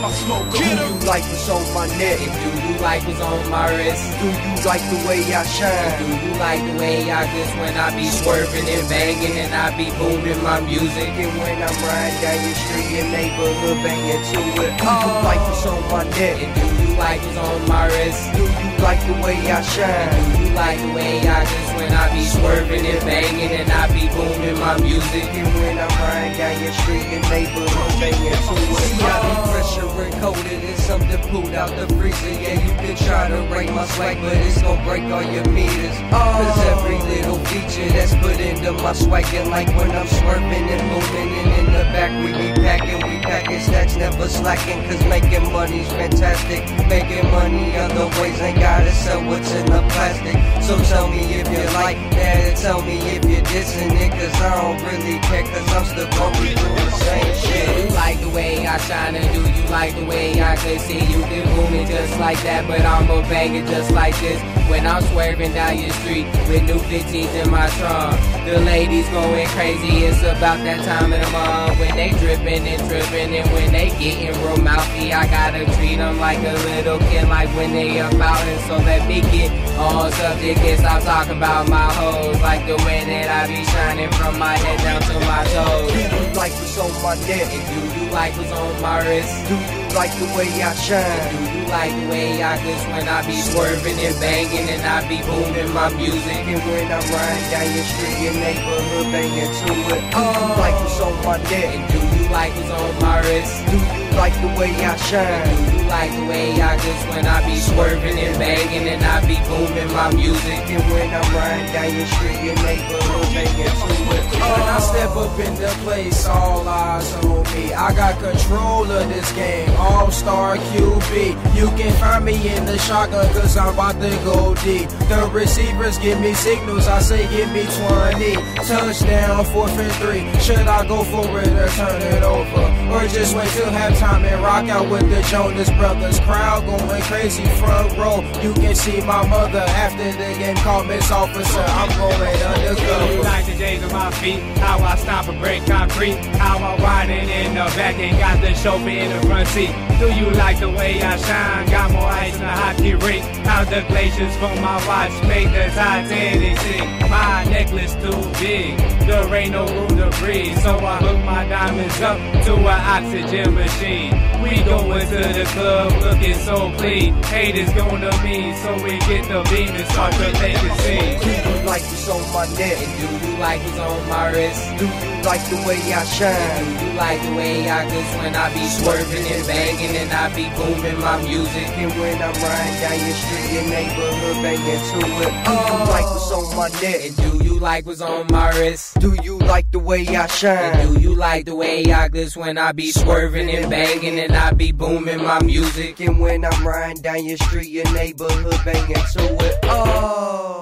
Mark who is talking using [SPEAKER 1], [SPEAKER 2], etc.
[SPEAKER 1] my smoke.
[SPEAKER 2] Do you like what's on my neck?
[SPEAKER 3] And do you like what's on my wrist?
[SPEAKER 2] Do you like the way I shine?
[SPEAKER 3] Do you like the way I glitz when I be swerving and banging and I be booming my music?
[SPEAKER 2] And when I'm riding down your street and neighborhood banging to it. Do you like what's on my neck?
[SPEAKER 3] And do you like what's on my wrist?
[SPEAKER 2] Do you like the way I shine?
[SPEAKER 3] Do you like the way I glitz when I be swerving and banging and I be booming my music?
[SPEAKER 2] And when I'm riding down your street and neighborhood banging to it. Pulled out the freezer. Yeah, you can try to break my swag, but it's gonna break all your meters. Cause every little feature that's put into my swag, and like when I'm swerving and moving, and in the back we be packing, we packing stacks, never slacking. Cause making money's fantastic. Making money other ways ain't gotta sell what's in the plastic. So tell me if you like that, and tell me if you're dissing it, cause I don't really care, cause I'm still gonna
[SPEAKER 3] I shine and do you like the way I could see you? Can boom it just like that but I'ma bang it just like this. When I'm swerving down your street with new 15s in my trunk the ladies going crazy. It's about that time of the month when they dripping and tripping and when they getting real mouthy I gotta treat them like a little kid like when they about. And so let me get on subject and stop talking about my hoes like the way that I be shining from my head down to my toes.
[SPEAKER 2] Do you like what's on my neck?
[SPEAKER 3] and do you like what's on my wrist?
[SPEAKER 2] Do you like the way I shine?
[SPEAKER 3] Do you like the way I glitz when I be swerving and banging and I be booming my music?
[SPEAKER 2] And when I'm riding down your street, your neighborhood banging to it. Oh. Do you like what's on my neck?
[SPEAKER 3] And do you like what's on my wrist?
[SPEAKER 2] Do you like the way I shine?
[SPEAKER 3] You like the way I glitz when I be swerving and banging and I be booming my music?
[SPEAKER 2] And when I'm riding down your street, your neighborhood banging to it.
[SPEAKER 1] When I step up in the place, all eyes on me. I got control of this game, all star QB. You can find me in the shotgun, cause I'm about to go deep. The receivers give me signals, I say give me 20. Touchdown, fourth and three. Should I go for it or turn it over? Or just wait till halftime and rock out with the Jonas Brothers? Crowd going crazy, front row. You can see my mother after the game, call Miss Officer. I'm going.
[SPEAKER 4] You like the days of my feet, how I stomp and break concrete, how I'm riding in the back and got the chauffeur in the front seat. Do you like the way I shine? Got more ice than a hockey rink. How the glaciers from my watch make the Titanic sink. My necklace too big, there ain't no room to breathe. So I hook my diamonds up to an oxygen machine. We going to the club looking so clean. Haters gonna mean, so we get the beam and start to make a scene.
[SPEAKER 2] Do you like what's on my neck?
[SPEAKER 3] And do you like what's on my wrist?
[SPEAKER 2] Do you like the way I shine?
[SPEAKER 3] Do you like the way I glitz when I be swerving and banging and I be booming my music?
[SPEAKER 2] And when I'm riding down your street, your neighborhood banging to it. Do you oh. like what's on my neck?
[SPEAKER 3] And do you like what's on my wrist?
[SPEAKER 2] Do you like the way I shine?
[SPEAKER 3] And do you like the way I glitz when I be swerving and banging and I be booming my music?
[SPEAKER 2] And when I'm riding down your street, your neighborhood banging to it. Oh.